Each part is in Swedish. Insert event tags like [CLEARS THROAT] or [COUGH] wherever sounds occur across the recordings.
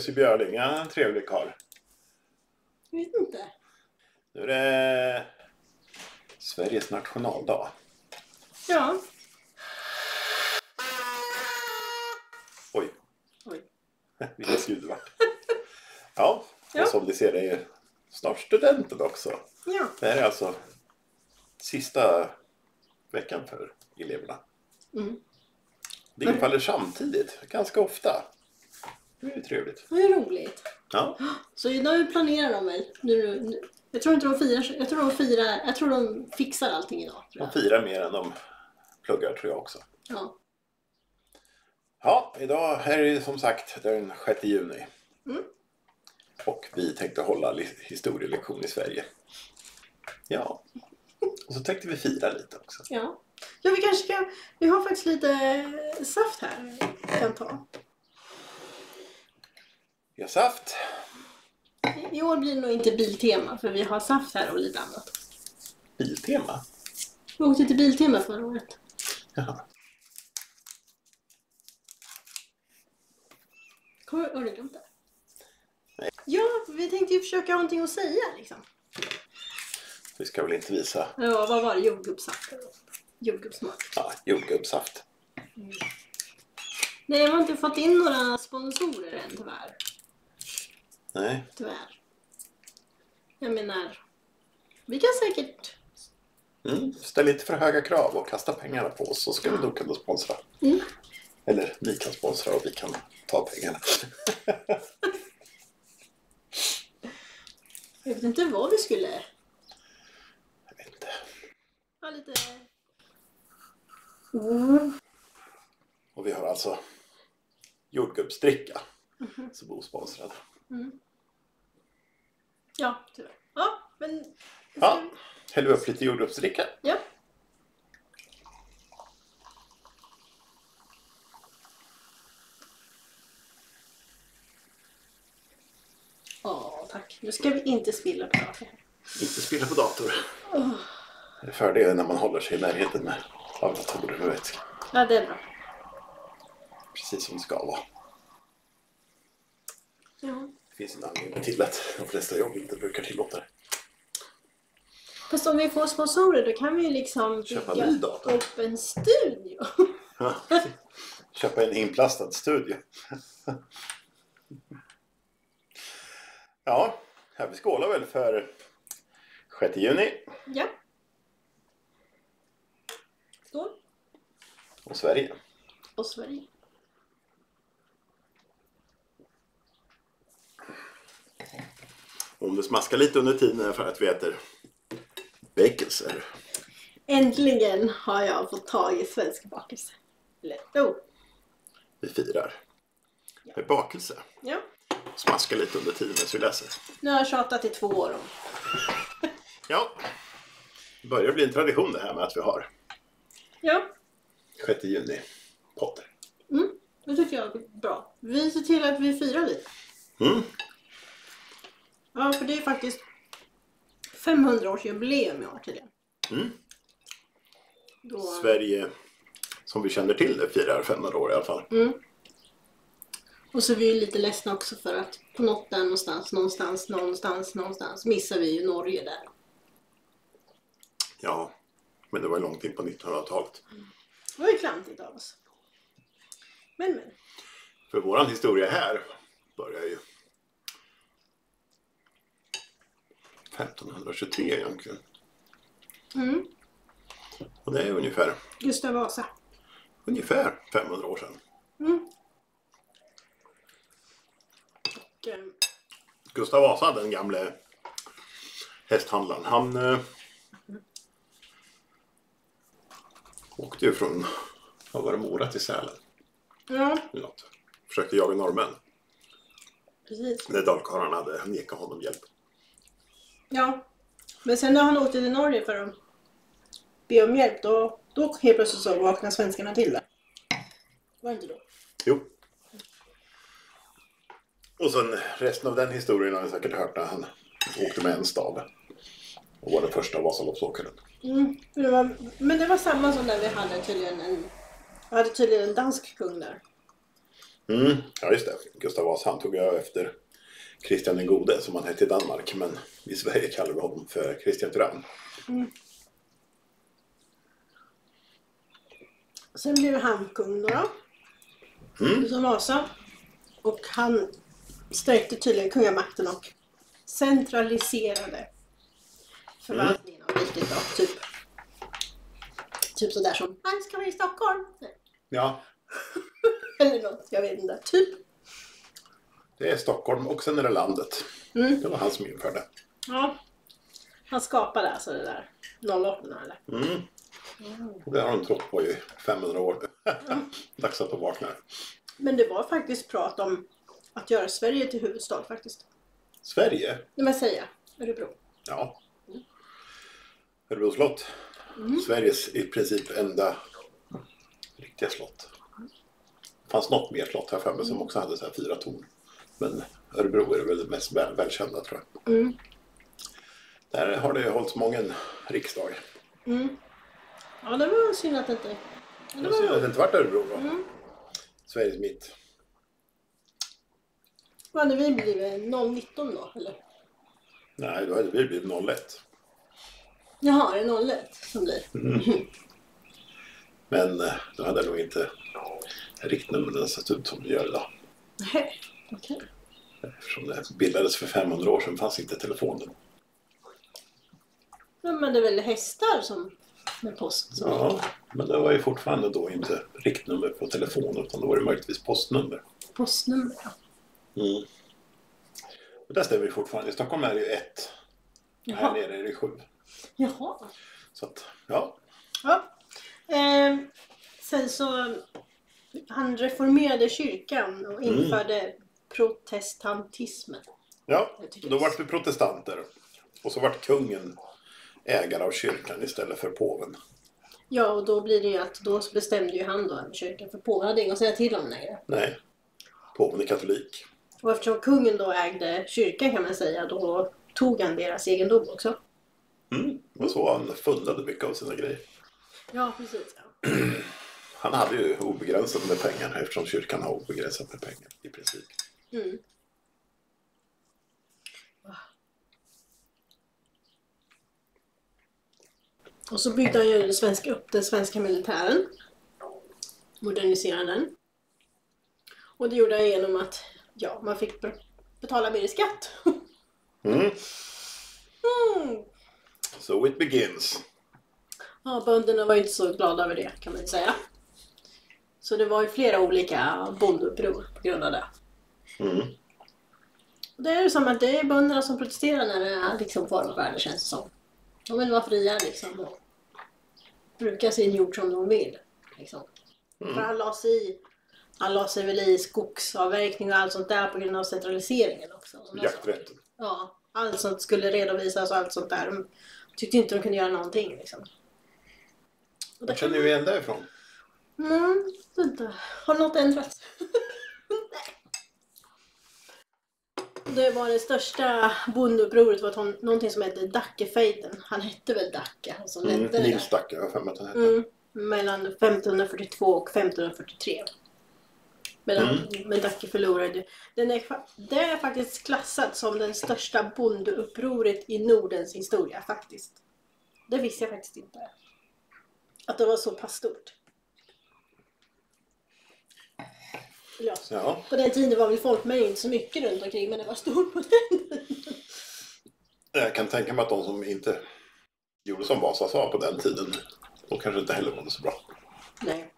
Jussi Björling, är han en trevlig karl? Jag vet inte. Nu är det Sveriges nationaldag. Ja. Oj, Oj. [LAUGHS] vilket ljud det vart. Ja, [LAUGHS] Ja. och som ni ser det är snart studenten också. Ja. Det här är alltså sista veckan för eleverna. Mm. Det infaller samtidigt, ganska ofta. Det är ju trevligt. Det är roligt. Ja, Så nu planerar de väl. Nu, nu. Jag tror inte de firar. Jag tror de firar. Jag tror de fixar allting idag. De firar mer än de pluggar tror jag också. Ja. Ja, idag är det som sagt den 6 juni. Mm. Och vi tänkte hålla historielektion i Sverige. Ja. Och så tänkte vi fira lite också. Ja. Ja, vi kanske ska... Vi har faktiskt lite saft här. vi kan ta. Vi har saft. I år blir det nog inte biltema för vi har saft här och lite annat. Biltema. Vi åkte till Biltema förra året. Jaha. Har du glömt det? Nej. Ja, vi tänkte ju försöka ha någonting att säga liksom. Vi ska väl inte visa Ja, vad var det? Jordgubbssaft? Jordgubbssmak. ja, jordgubbssaft. Nej, jag har inte fått in några sponsorer än tyvärr. Nej, Tyvärr. Jag menar, vi kan säkert... mm. ställ inte för höga krav och kasta pengarna på oss så ska vi nog kunna sponsra. Mm. Eller ni kan sponsra och vi kan ta pengarna. [LAUGHS] Jag vet inte vad vi skulle... Jag vet inte. Ha lite... Mm. Och vi har alltså jordgubbsdricka som är osponsrad. Ja, tyvärr. Ja, men... Ja, häller vi upp lite jordgubbsdricka. Ja. Ja, tack. Nu ska vi inte spilla på saker. Inte spilla på dator. Det är fördelen när man håller sig i närheten med av datorer och vätska. Ja, det är bra. Precis som det ska vara. Ja. Finns en anledning till att de flesta jobb inte brukar tillåta det. Fast om vi får sponsorer då kan vi ju liksom Köpa bygga upp en studio. Ja. Köpa en inplastad studio. Ja, här vi skålar väl för 6 juni Ja. Skål. och Sverige. Och Sverige. Om det smaskar lite under tiden för att vi äter bakelser. Äntligen har jag fått tag i svensk bakelse. Oh. Vi firar med bakelse. Ja. Smaskar lite under tiden medan vi läser. Nu har jag tjatat i två år om. Ja, det börjar bli en tradition det här med att vi har Ja. 6 juni potter. Mm, det tycker jag är bra. Vi ser till att vi firar lite. Mm. Ja, för det är faktiskt 500-årsjubileum i år tydligen. Mm. Då... Sverige, som vi känner till det, firar 500 år i alla fall. Mm. Och så är vi ju lite ledsna också för att på något där någonstans, någonstans, någonstans, någonstans missar vi ju Norge där. Ja, men det var ju långt in på 1900-talet. Det var ju klantigt av oss. Men men. För våran historia här börjar ju 1523 egentligen. Mm. Och det är ungefär, Gustav Vasa. ungefär 500 år sedan. Mm. Och, eh, Gustav Vasa, den gamle hästhandlaren, han eh, åkte ju från, vad var det, Mora till Sälen. ja, Eller något. Försökte jaga norrmän. precis. När dalkarlarna hade nekat honom hjälp. Ja. Men sen när han åkte till Norge för att be om hjälp, då, då helt plötsligt så vaknade svenskarna till det. Var det inte då? Jo. Och sen resten av den historien har ni säkert hört när han åkte med en stav. Och var den första Vasaloppsåkaren. Mm. Det var, men det var samma som när vi hade tydligen en, hade tydligen en dansk kung där. Mm, ja, just det. Gustav Vasa han tog över efter Kristian den gode som han hette i Danmark. Men i Sverige kallar vi honom för Kristian Tyrann. Sen blev han kung då. Mm. Vasa. Och han sträckte tydligen kungamakten och centraliserade förvaltningen av riket då. Typ, typ sådär som, han ska vara i Stockholm. Ja, [LAUGHS] Eller något, jag vet inte. Typ. Det är Stockholm och sen är det landet. Mm. Det var han som införde. Ja. Han skapade alltså det där 08 eller? Mm. Och det har de trott på i 500 år. [LAUGHS] Dags att de vaknar. Men det var faktiskt prat om att göra Sverige till huvudstad faktiskt. Sverige? Det vill säga Örebro. Ja. Örebro slott. Sveriges i princip enda riktiga slott. Det fanns något mer slott här framme som också hade så här fyra torn. Men Örebro är väl mest väl, välkända tror jag. Mm. Där har det hållits många riksdag. Mm. Ja, det var synd att det inte... Det Det har var det inte varit Örebro då. Mm. Sveriges mitt. Vad hade vi blivit? 019 då, eller? Nej, då hade vi blivit 01. Jaha, är det 01 som blir? Men eh, då hade nog inte riktnumren sett ut som det gör idag. Nej, okej. Eftersom det bildades för 500 år sedan fanns inte telefonen. Ja, men det är väl hästar som med post? Som Ja, men det var ju fortfarande då inte riktnummer på telefon utan då var det möjligtvis postnummer. Postnummer, ja. Mm. Och där stämmer ju fortfarande. I Stockholm är det ju ett. Här Jaha. nere är det sju. Jaha. Så att, ja. Ja. Eh, sen så... Han reformerade kyrkan och införde protestantismen. Ja, då vart vi protestanter. Och så vart kungen ägare av kyrkan istället för påven. Ja, och då blir det ju att då bestämde ju han då över kyrkan för påven hade inget att säga till om längre. Nej, påven är katolik. Och eftersom kungen då ägde kyrkan kan man säga, då tog han deras egendom också. Mm. Var så han fundade mycket av sina grejer. Ja, precis. Ja. [CLEARS THROAT] Han hade ju obegränsat med pengar eftersom kyrkan har obegränsat med pengar i princip. Mm. Och så byggde han ju den svenska, upp den svenska militären. Moderniserade den. Och det gjorde han genom att ja, man fick be- betala mer i skatt. Mm. Mm. So it begins. Ja, bönderna var ju inte så glada över det kan man ju säga. Så det var ju flera olika bondeuppror på grund av det. Mm. Det är ju som att det är bönderna som protesterar när det är liksom och färde känns det som. De vill vara fria liksom och bruka sin jord som de vill. Liksom. För han la sig i han la sig väl i skogsavverkning och allt sånt där på grund av centraliseringen också. Jakträtten. Ja, allt sånt skulle redovisas och allt sånt där. De tyckte inte de kunde göra någonting liksom. Och Var känner vi igen det ifrån? Mm, vänta. Har något ändrats? [LAUGHS] Nej. Det var det största bondeupproret var någonting som hette Dackefejden. Han hette väl Dacke, som Mm. Nils. Dacke, jag för mig att han hette. Mm, mellan 1542 och 1543. Medan Mm. men Dacke förlorade. Den är, det är faktiskt klassat som den största bondeupproret i Nordens historia faktiskt. Det visste jag faktiskt inte. Att det var så pass stort. Ja, Ja, på den tiden var väl folkmängden inte så mycket runt omkring men det var stort på den tiden. jag kan tänka mig att de som inte gjorde som Vasa sa på den tiden, de kanske inte heller mådde så bra. Nej.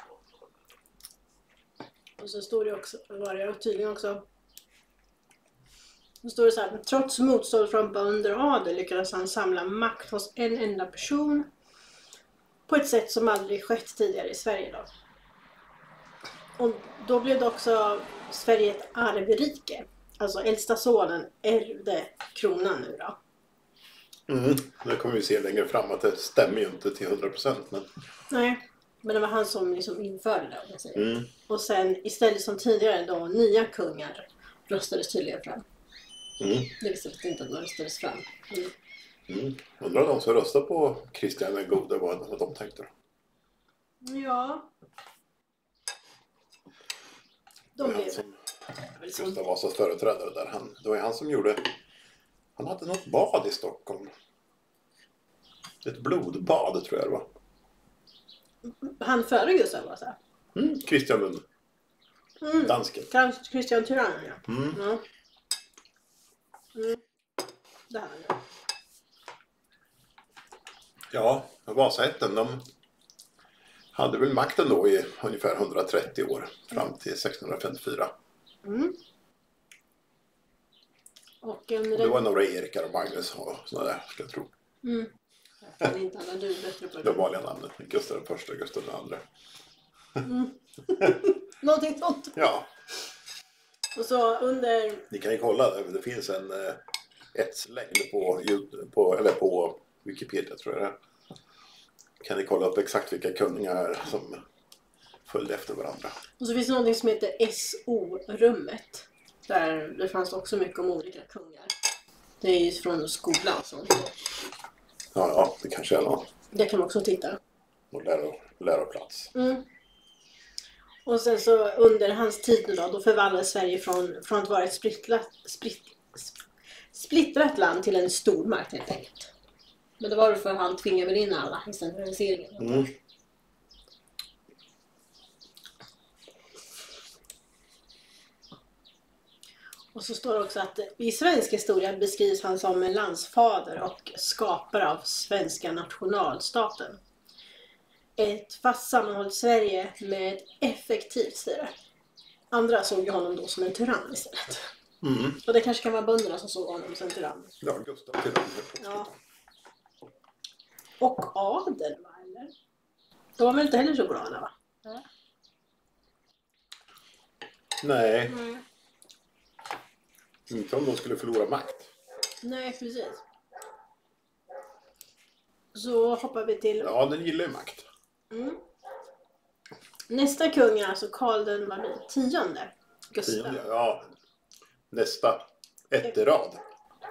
Och så står det också, var det tydligen också. Då står det så här, trots motstånd från bönder och adel lyckades han samla makt hos en enda person på ett sätt som aldrig skett tidigare i Sverige då. Och då blev det också Sverige ett arvrike. Alltså äldsta sonen ärvde kronan nu då. Mm. Det kommer vi se längre fram att det stämmer ju inte till 100 procent. Men... Nej, men det var han som liksom införde det om man säger. Mm. Och sen istället som tidigare då nya kungar röstades tydligen fram. Mm. Det visste jag inte att man röstades fram. Mm. Mm. Undrar de som röstar på Kristian den gode vad de tänkte då. Ja. De blev som. Gustav Vasas företrädare där. Han, det var ju han som gjorde... Han hade något bad i Stockholm. Ett blodbad tror jag det var. Han före Gustav Vasa. Mm. Christian Lund, Mm. dansken. Kanske Christian Tyrannen ja. Mm. ja. Mm. Det här ja. Ja, Vasaätten de hade väl makten då i ungefär 130 år fram till 1654. Mm. Och en Det var några Erikar och Magnus och sådana där, ska jag tro. Mm. Jag inte alla du bättre på De det. vanliga namnen. Gustav den första och Gustav den andra. Mm. [LAUGHS] Någonting sånt. Ja, Och så under... ni kan ju kolla. Det finns en eh, etslängd på, på, eller på Wikipedia tror jag det är. Kan ni kolla upp exakt vilka kunningar som följde efter varandra. Och så finns det någonting som heter SO-rummet. Där det fanns också mycket om olika kungar. Det är ju från skolan och sånt. Ja, ja det kanske är någon, Det kan man också titta. någon läro, läroplats. Mm. Och sen så under hans tid nu då, då förvandlades Sverige från, från att vara ett splittrat, splitt, sp- splittrat land till en stormakt helt enkelt. Men det var väl för att han tvingade väl in alla i centraliseringen. Mm. Och så står det också att i svensk historia beskrivs han som en landsfader och skapare av svenska nationalstaten. Ett fast sammanhållet Sverige med ett effektivt styre. Andra såg ju honom då som en tyrann istället. Mm. Och det kanske kan vara bönderna som såg honom som tyrann. Ja, Gustav den. Ja. Och adeln va, eller? De var väl inte heller så glada va? Nej, Nej. inte om de skulle förlora makt. Nej, precis. Så hoppar vi till Ja, den gillar ju makt. Mm. Nästa kung är alltså Karl den det, tionde. Gustav. Tionde, Ja, nästa. Ätterad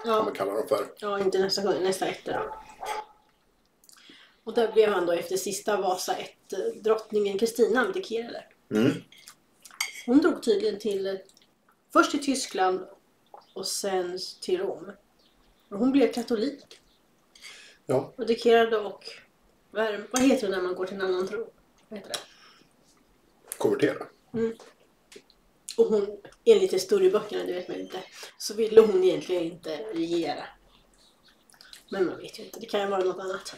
kan man Ja, kalla dem för. ja, inte nästa kung, nästa ätter. Och där blev han då efter sista Vasa ett drottningen Kristina abdikerade. Mm. Hon drog tydligen till, eh, först till Tyskland och sen till Rom. Och hon blev katolik. Ja, Abdikerade och, vad, heter det när man går till en annan tro? Vad heter det? konvertera. Och hon, enligt historieböckerna, det vet man inte, så ville hon egentligen inte regera. Men man vet ju inte, det kan ju vara något annat.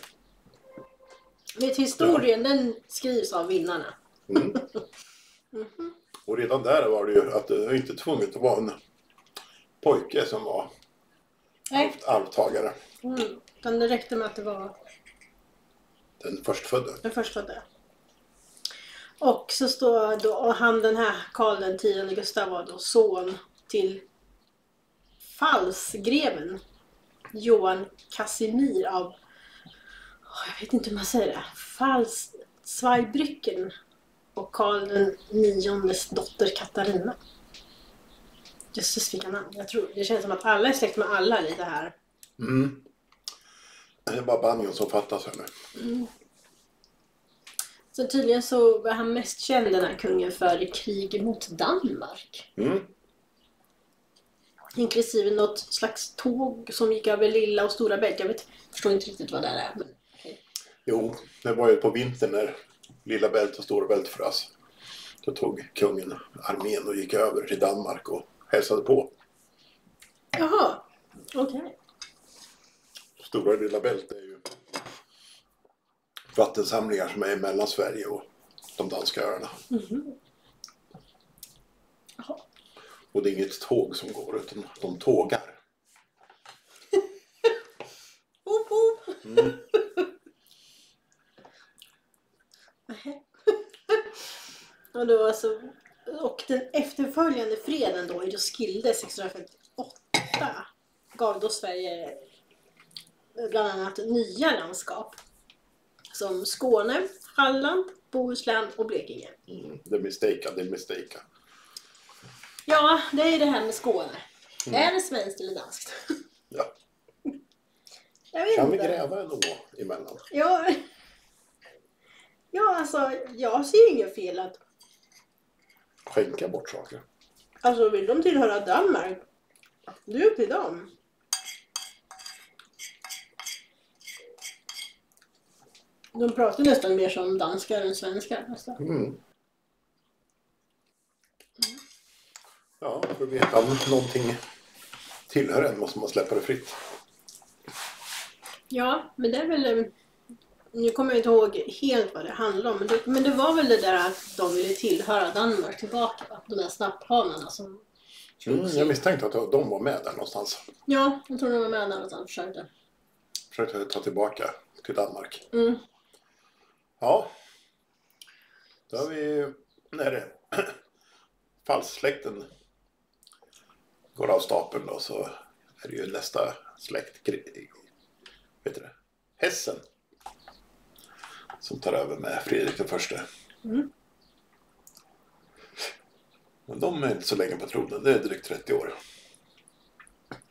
Vet, historien den skrivs av vinnarna. Mm. Och redan där var det ju att det var inte tvunget att vara en pojke som var Nej. arvtagare. Mm. Utan det räckte med att det var Den förstfödde. den förstfödde. Och så står då, och han den här Karl den tionde Gustav var då son till falsgreven Johan Casimir av, jag vet inte hur man säger det, Fals Zweibrücken och Karl den niondes dotter Katarina. Jösses vilka namn. Jag tror, det känns som att alla är släkt med alla lite här. Mm. Det är bara banjon som fattas här nu. Så tydligen så var han mest känd den här kungen för i krig mot Danmark. Mm. Inklusive något slags tåg som gick över Lilla och Stora Bält. Jag vet, förstår inte riktigt vad det är. Men. Jo, det var ju på vintern när Lilla Bält och Stora Bält frös. Då tog kungen armén och gick över till Danmark och hälsade på. Jaha, okej. Stora och Lilla Bält är ju vattensamlingar som är mellan Sverige och de danska öarna. Jaha. Och det är inget tåg som går utan de tågar. [LAUGHS] Hop, hop. Mm. Och, då alltså, och den efterföljande freden då i Roskilde 1658 gav då Sverige bland annat nya landskap. Som Skåne, Halland, Bohuslän och Blekinge. Mm. Det är mistake, det är mistake. Ja, det är det här med Skåne. Är det svenskt eller danskt? Ja. [LAUGHS] Jag vet Kan vi gräva en å emellan? Ja. ja, alltså jag ser inget fel att skänka bort saker. Alltså vill de tillhöra Danmark? Det är upp till dem. De pratar nästan mer som danskar än svenskar nästan. Mm. Ja, för att veta om någonting tillhör en måste man släppa det fritt. Ja, men det är väl... Nu kommer jag inte ihåg helt vad det handlar om, men det, men det var väl det där att de ville tillhöra Danmark tillbaka, va? de där snapphanarna som... Mm, jag misstänkte att de var med där någonstans. Ja, jag tror de var med där någonstans och försökte. Försökte ta tillbaka till Danmark. Mm. Ja. Då har vi när det [CLEARS THROAT] falsksläkten går av stapeln då så är det ju nästa släkt, vet du det, Hessen. Som tar över med Fredrik den förste. Mm. Men de är inte så länge på tronen, det är drygt 30 år.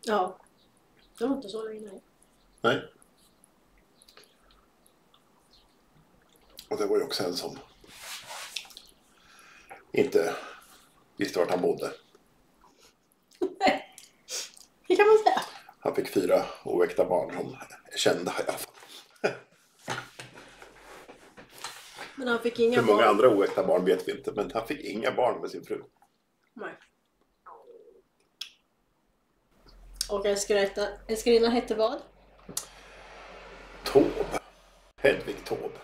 Ja. Det var inte så länge. nej. Nej. Och det var ju också en som inte visste vart han bodde. [LAUGHS] Det kan man säga. Han fick fyra oäkta barn som är kända i alla fall. Men han fick inga Hur många barn. andra oäkta barn vet vi inte, men han fick inga barn med sin fru. Nej. Och älskarinna, älskarinna hette vad? Taube. Hedvig Taube.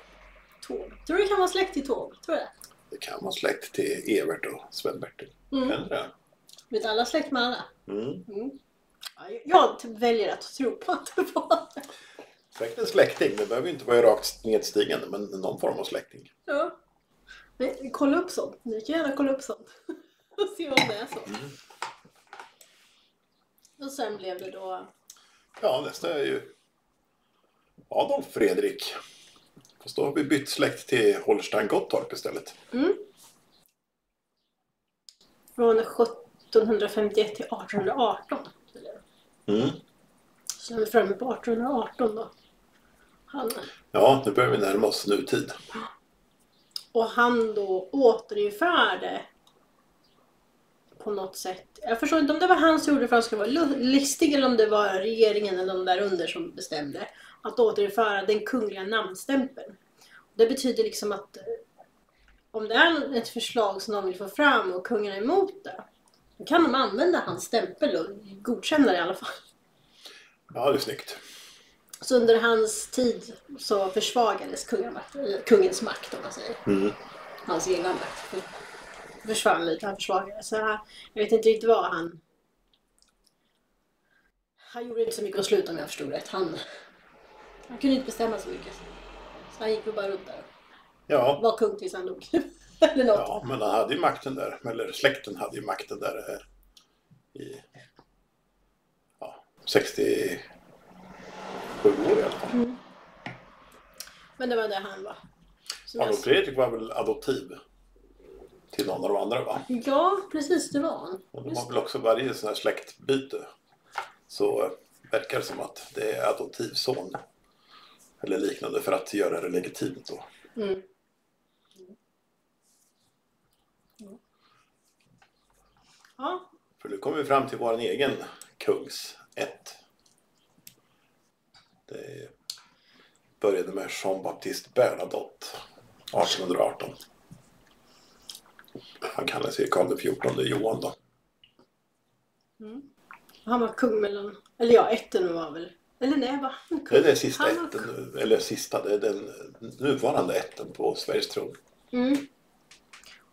Taube. Tror du det kan vara släkt till Taube? Tror du det? Det kan vara släkt till Evert och Sven-Bertil. Mm. Kan det? Vet alla släkt med alla? Mm. Mm. Ja, Jag väljer att tro på att det var. Säkert en släkting. Det behöver ju inte vara rakt nedstigande, men någon form av släkting. Ja. Men kolla upp sånt. Ni kan gärna kolla upp sånt. Och [LAUGHS] se om det är så. Mm. Och sen blev det då... Ja, nästa är ju Adolf Fredrik. Fast då har vi bytt släkt till Holstein Gottorp istället. Mm. Från 1751 till 1818. Mm. Så är vi framme på 1818 då. Han, Ja, nu börjar vi närma oss nutid. och han då återinförde på något sätt. Jag förstår inte om det var han som gjorde för att han skulle vara listig eller om det var regeringen eller de där under som bestämde. Att återinföra den kungliga namnstämpeln. Det betyder liksom att eh, om det är ett förslag som de vill få fram och kungen är emot det. Då kan de använda hans stämpel och godkänna det i alla fall. Ja, det är snyggt. Så under hans tid så försvagades kungens makt om man säger. Mm. Hans egna makt för- försvann lite, han försvagades. Så han, jag vet inte riktigt vad han... Han gjorde inte så mycket att sluta om jag förstod rätt. Han, han kunde inte bestämma så mycket. Så han gick väl bara runt där Ja, var kung tills han dog. [LAUGHS] eller något. ja, men han hade ju makten där. Eller släkten hade ju makten där eh, i ja, 67 år i alla fall. Men det var det han var. Som Adolf Fredrik var väl adoptiv till någon av de andra va? Ja, precis det var han. Och de Just har väl också varje sån här släktbyte så verkar det som att det är adoptivson eller liknande för att göra det legitimt då. Mm. Ja, För nu kommer vi fram till vår egen kungs ett. Det började med Jean-Baptiste Bernadotte 1818. Han kallar sig Karl XIV Johan då. han var kung mellan... Eller ja, ätten var väl... Eller nej, var han kung? Det är den sista Han var ätten, eller sista, det är den nuvarande ätten på Sveriges tron. Mm.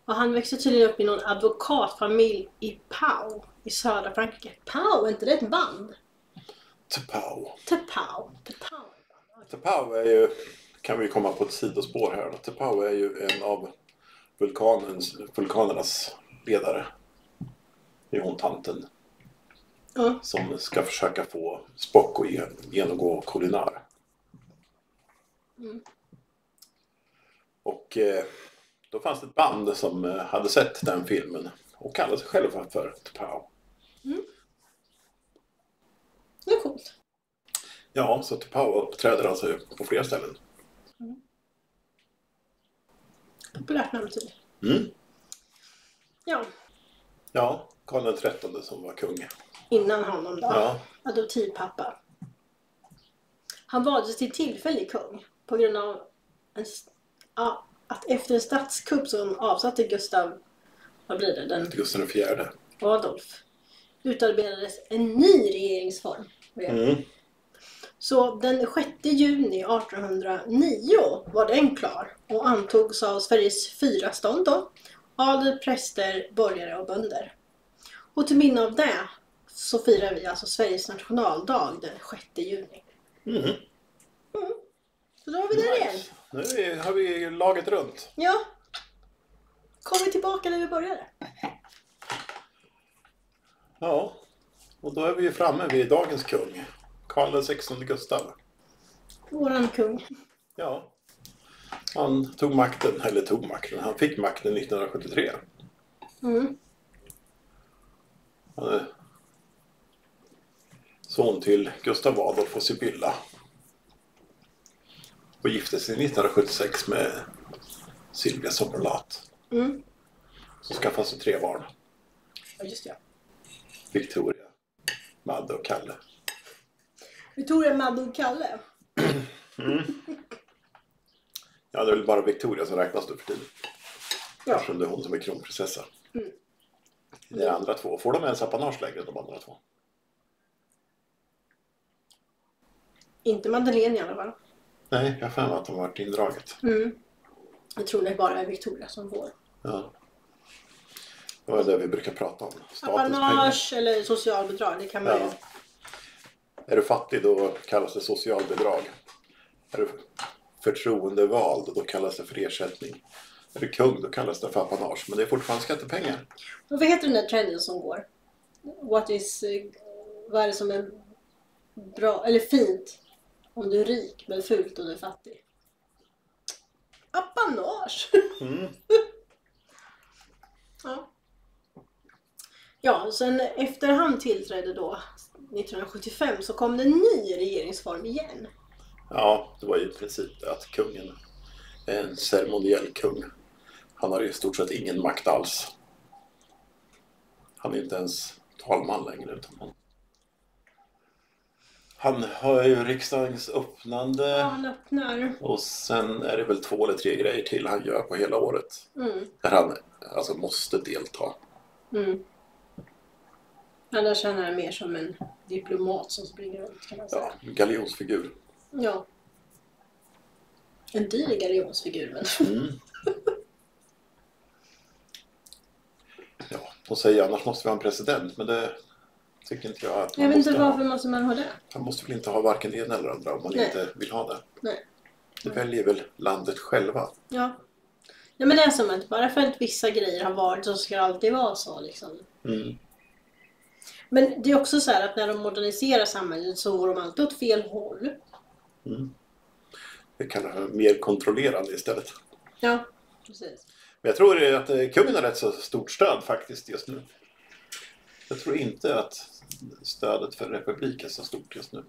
Och han växte tydligen upp i någon advokatfamilj i Pau i södra Frankrike. Pau, är inte det ett band? Tepau. Tepau. Tepau. Tepau är ju, kan vi komma på ett sidospår här då. Tepau är ju en av vulkanens, vulkanernas ledare. Det är hon tanten Ja. som ska försöka få Spock att gen- genomgå Kolinar. Mm. Och eh, då fanns det ett band som eh, hade sett den filmen och kallade sig själva för Tepau. Det är coolt. Ja, så Tepau uppträder alltså på flera ställen. Populärt namn tydligen. Mm. Ja, Ja, Karl XIII som var kung. innan honom då. Ja. Adoptivpappa. Han valdes till tillfällig kung på grund av en, ja, att efter en statskupp som avsatte Gustav, vad blir det, den Gustav IV. Adolf, utarbetades en ny regeringsform. Mm. Så den 6 juni 1809 var den klar och antogs av Sveriges fyra stånd då. Adel, präster, borgare och bönder. Och till minne av det så firar vi alltså Sveriges nationaldag den 6 juni. Mm. Så då har vi igen. Nice. Nu är vi- har vi laget runt. Ja. Kom vi tillbaka där vi började. Ja, och då är vi ju framme vid dagens kung. Karl XVI Gustav. Våran kung. Ja. Han tog makten, eller tog makten, han fick makten 1973. Mm. Han är son till Gustav Adolf och Sibylla. Och gifte sig 1976 med Silvia Sommerlath. Mm. Så skaffade sig tre barn. Ja, just det. Victoria, Madde och Kalle. Victoria, Madde och Kalle. [CLEARS THROAT] Ja, det är väl bara Victoria som räknas nu för tiden. Ja. Eftersom det är hon som är kronprinsessa. Mm. Är andra två. Får de ens apanage längre, de andra två? Inte Madeleine i alla fall. Nej, jag har att de har varit indraget. Mm. Jag tror det bara är Victoria som får. Ja. Det var det vi brukar prata om. Apanage eller socialbidrag, det kan man ju... Ja. Är du fattig då kallas det socialbidrag. Är du förtroendevald då kallas det för ersättning. Är du kung då kallas det för apanage. Men det är fortfarande skattepengar. Och vad heter den där trenden som går? What is... Vad är det som är bra, eller fint om du är rik men fult om du är fattig? Apanage! Mm. [LAUGHS] ja. Ja, sen efter han tillträdde då 1975 så kom det en ny regeringsform igen. Ja, det var ju i princip det att kungen är en ceremoniell kung. Han har i stort sett ingen makt alls. Han är inte ens talman längre. Utan han, han har ju riksdagens öppnande Ja, han öppnar. och sen är det väl två eller tre grejer till han gör på hela året. Mm, Där han alltså måste delta. mm. Annars är han mer som en diplomat som springer runt kan man säga. Ja, galjonsfigur. Ja. En dyr galjonsfigur men. Mm. Ja, de säger annars måste vi ha en president, men det tycker inte jag att man Jag vet inte varför ha. måste man ha det. Man måste väl inte ha varken det ena eller andra om man Nej. inte vill ha det. Nej. Det väljer väl landet själva. Ja. Nej men det är som att bara för att vissa grejer har varit så ska det alltid vara så liksom. Mm. Men det är också så här att när de moderniserar samhället så går de alltid åt fel håll. Mm. Vi kallar det mer kontrollerande istället. Ja, precis. Men jag tror att eh, kungen har rätt så stort stöd faktiskt just nu. Jag tror inte att stödet för republik är så stort just nu.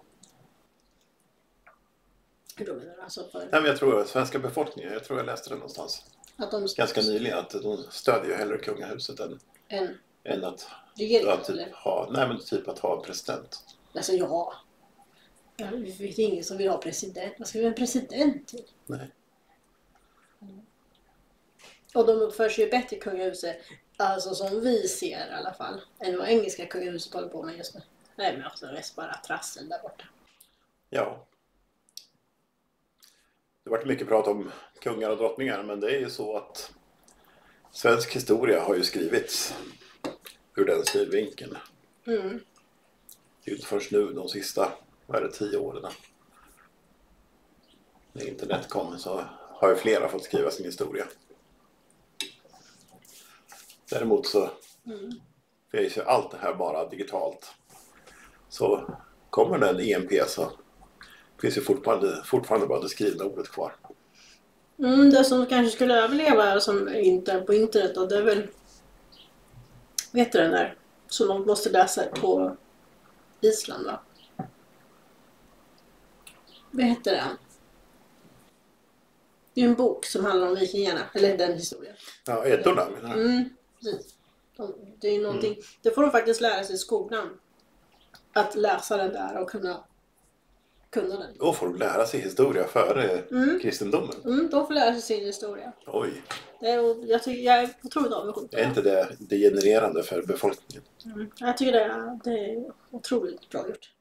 Hur då menar du? Alltså för Nej, men jag tror att svenska befolkningen, jag tror jag läste det någonstans att de ganska nyligen, att de stödjer ju hellre kungahuset än, En än att, regering att typ ha, nej men typ att ha en president. Alltså ja. ja. Det finns ingen som vill ha president. Vad ska vi ha en president till? Nej. Och de uppför sig ju bättre i kungahuset, alltså som vi ser i alla fall, än vad engelska kungahuset håller på med just nu. Nej men också mest bara trassel där borta. Ja. Det har varit mycket prat om kungar och drottningar, men det är ju så att svensk historia har ju skrivits ur den synvinkeln. Mm. Det är ju inte först nu, de sista, vad är det, tio åren. När internet kom så har ju flera fått skriva sin historia. Däremot så Mm. finns ju allt det här bara digitalt. Så kommer det en EMP så finns ju fortfarande, fortfarande bara det skrivna ordet kvar. Mm, det som kanske skulle överleva som inte på internet då, det är väl... Vet du den där? Som de måste läsa på Island va? Vad heter den? Det är en bok som handlar om vikingarna, eller den historien. Ja, Eddorna menar du? Mm, precis. De, det är ju någonting, det får de faktiskt lära sig i skolan. Att läsa den där och kunna, kunna den. Då får de lära sig historia före Mm. kristendomen. Mm, de får lära sig sin historia. Oj, Det är, jag, tycker, jag är otroligt avundsjuk. är inte det degenererande för befolkningen? Mm. Jag tycker det är, det är otroligt bra gjort.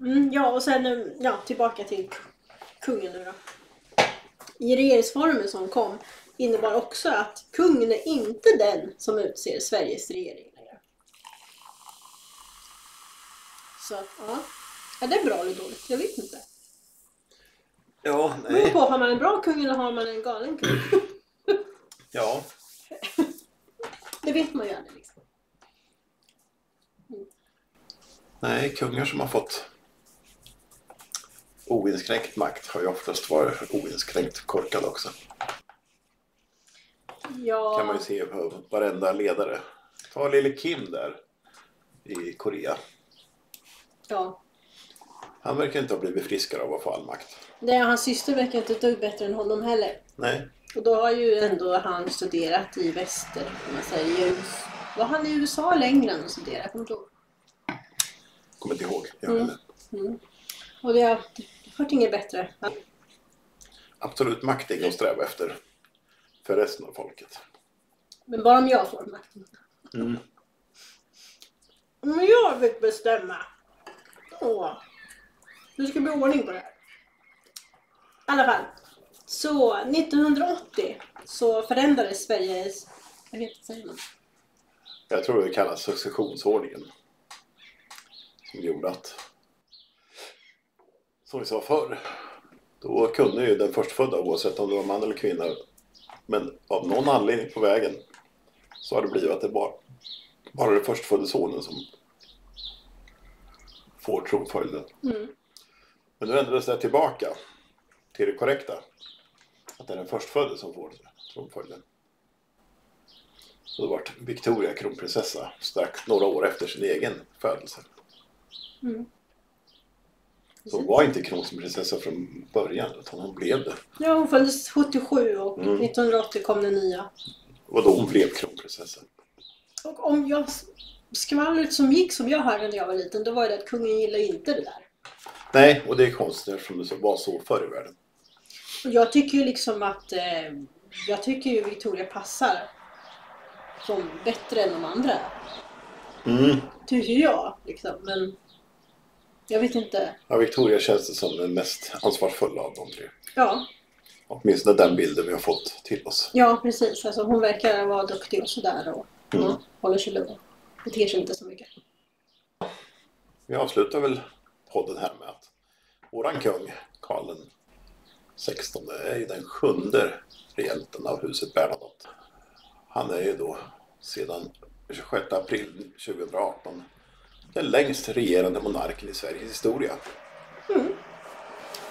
Mm, ja, och sen eh, ja, tillbaka till kungen nu då. I regeringsformen som kom innebar också att kungen är inte den som utser Sveriges regering längre. Så att, ja. Är det bra eller dåligt? Jag vet inte. Ja, Det beror på, har man en bra kung eller har man en galen kung? [LAUGHS] Ja, Det vet man ju aldrig liksom. nej, kungar som har fått oinskränkt makt har ju oftast varit oinskränkt korkade också. Ja. kan man ju se på varenda ledare. Ta lille Kim där i Korea. Ja. Han verkar inte ha blivit friskare av att få all makt. Det är hans syster verkar inte ett dugg bättre än honom heller. Nej, Och då har ju ändå han studerat i väster, om man säger. i US- Var han i USA längre än att studera? Kommer inte ihåg. kommer inte ihåg. Jag Mm. Mm. Och det har det har varit inget bättre. Absolut makt är att sträva efter för resten av folket. Men bara om jag får makten. Mm. Men jag fick bestämma. Åh. Det ska bli ordning på det här. I alla fall. Så 1980 så förändrades Sveriges... Jag vet inte, säger man? Jag tror det kallas successionsordningen. Som gjorde att, som vi sa förr, då kunde ju den förstfödda, oavsett om det var man eller kvinna, men av någon anledning på vägen så har det blivit att det bara, bara den förstfödde sonen som får tronföljden. Mm. Men nu ändrades det tillbaka till det korrekta. Att det är den förstfödde som får tronföljden. Så det vart Victoria kronprinsessa strax några år efter sin egen födelse. Mm. Så hon var inte kronprinsessa från början utan hon blev det. Ja, hon föddes 77 och Mm. 1980 kom den nya. Och då hon blev kronprinsessa. Och om jag... Skvallret som gick som jag hörde när jag var liten, då var det att kungen gillade inte det där. Nej, och det är konstigt eftersom det var så förr i världen. Och jag tycker ju liksom att... Eh, jag tycker ju Victoria passar som bättre än de andra. Mm. Tycker jag. Liksom. Men jag vet inte. Ja, Victoria känns det som den mest ansvarsfulla av de tre. Ja, Åtminstone den bilden vi har fått till oss. ja precis. Alltså, hon verkar vara duktig och sådär. Och Mm. håller sig lugn. Beter sig inte så mycket. Vi avslutar väl podden här med att våran kung, Karl den 16, är ju den sjunde regenten av huset Bernadotte. Han är ju då sedan 26 april 2018 den längst regerande monarken i Sveriges historia.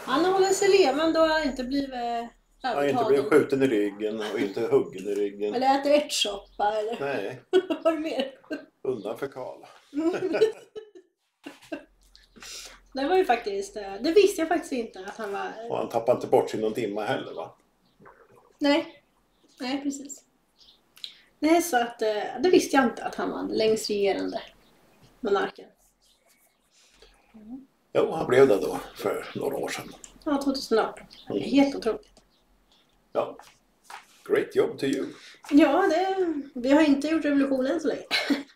Han håller sig levande och har inte blivit Han har inte blivit skjuten i ryggen och inte huggen i ryggen. Eller äter ärtsoppa eller Nej, [LAUGHS] vad mer? Undan för Karl. [LAUGHS] Det var ju faktiskt, eh, det visste jag faktiskt inte att han var. Och han tappar inte bort sig någon timma heller va? Nej, nej precis. Nej, så att eh, det visste jag inte att han var den längst regerande monarken. Jo, han blev det då för några år sedan. Ja, 2018. Det är helt otroligt. Ja. Great job to you. Ja, det, vi har inte gjort revolutionen så länge. [LAUGHS]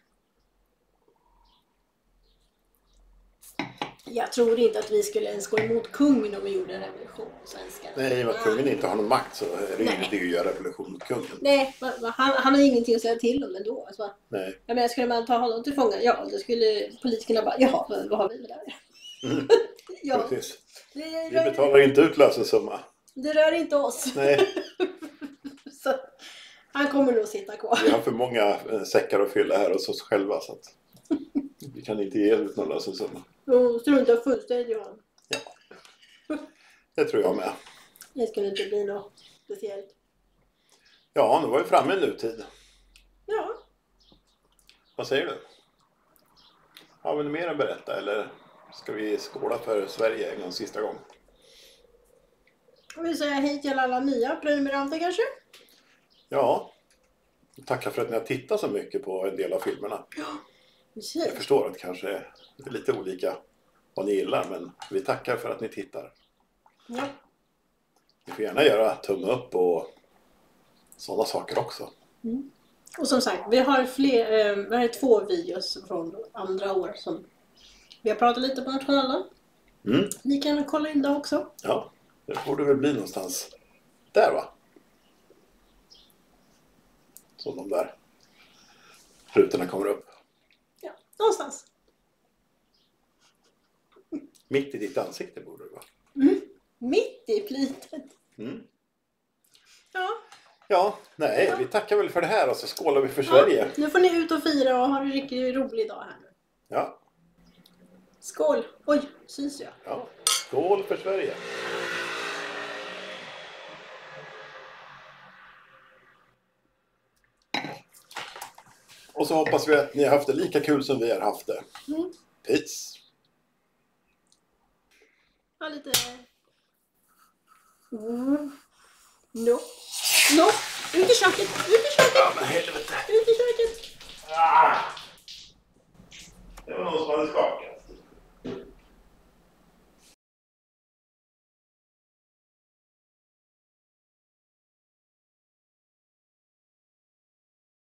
Jag tror inte att vi skulle ens gå emot kungen om vi gjorde en revolution. Svenskar. Nej, i och med att kungen inte har någon makt så är det ingen idé att göra revolution mot kungen. Nej, han, han har ingenting att säga till om ändå. Alltså, Nej. jag menar, skulle man ta honom till fånga? Ja, då skulle politikerna bara, jaha, vad, har vi med det? Mm. [LAUGHS] ja, Precis. Vi betalar inte ut lösensumma. det rör inte oss. Nej, [LAUGHS] Så, han kommer nog sitta kvar. vi har för många eh, säckar att fylla här hos oss själva så att vi kan inte ge ut någon lösensumma. Och struntar fullständigt i honom. Det tror jag med. Det skulle inte bli något speciellt. Ja, nu var vi framme i nutid. Ja, Vad säger du? Har vi något mer att berätta eller ska vi skåla för Sverige en gång sista gång? och vi säger hej till alla nya prenumeranter kanske? Ja, Tackar för att ni har tittat så mycket på en del av filmerna. Jag Precis. förstår att det kanske är lite olika vad ni gillar, men vi tackar för att ni tittar. Ja. Ni får gärna göra tumme upp och sådana saker också. Och som sagt, vi har, fler, eh, vi har två videos från andra år som vi har pratat lite på nationella. Mm. Ni kan kolla in det också. Ja, det borde väl bli någonstans där va? Så de där rutorna kommer upp. Ja, någonstans. Mitt i ditt ansikte borde det vara. Mitt i plitet. Mm. Ja. Ja, nej, vi tackar väl för det här och så skålar vi för Sverige. Ja, nu får ni ut och fira och ha en riktigt rolig dag här nu. Ja, Skål! Oj, syns jag? ja. Skål för Sverige! Och så hoppas vi att ni har haft det lika kul som vi har haft det. Mm. Peace! Ha lite... Mm. No. No! Ut i köket! Ut i köket! men helvete! Ut i köket! Det var någon som hade skakat.